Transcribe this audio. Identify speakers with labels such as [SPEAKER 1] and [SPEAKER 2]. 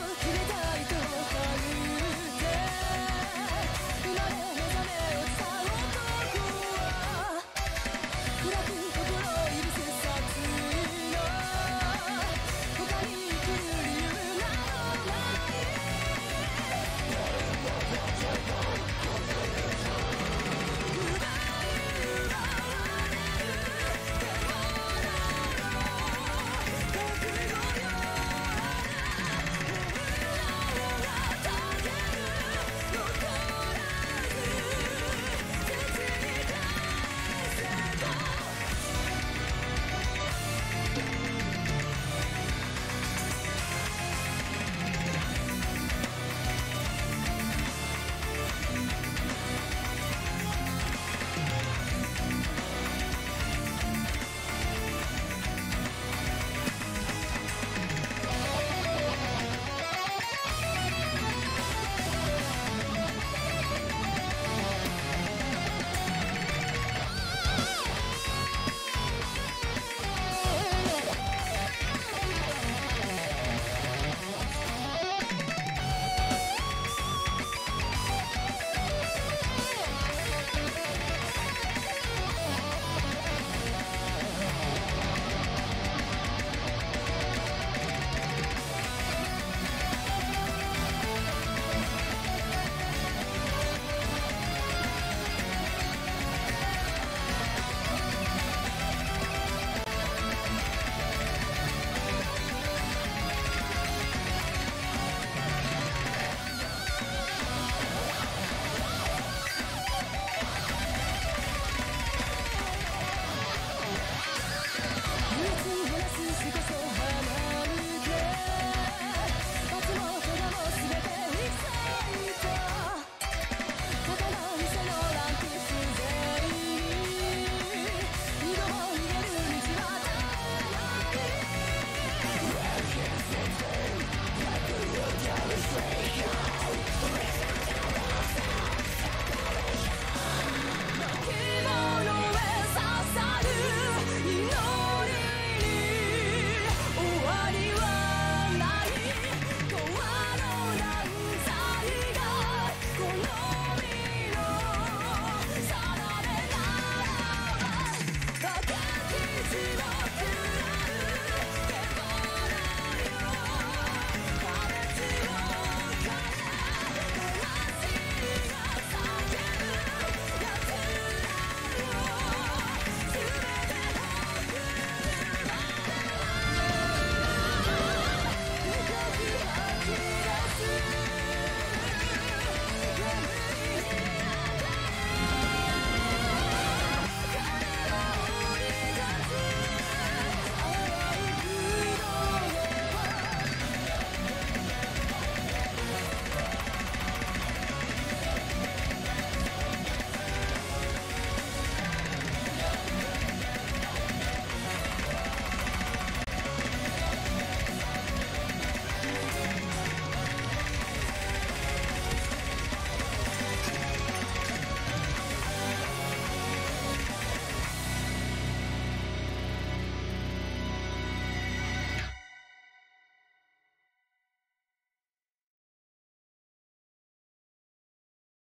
[SPEAKER 1] 触れた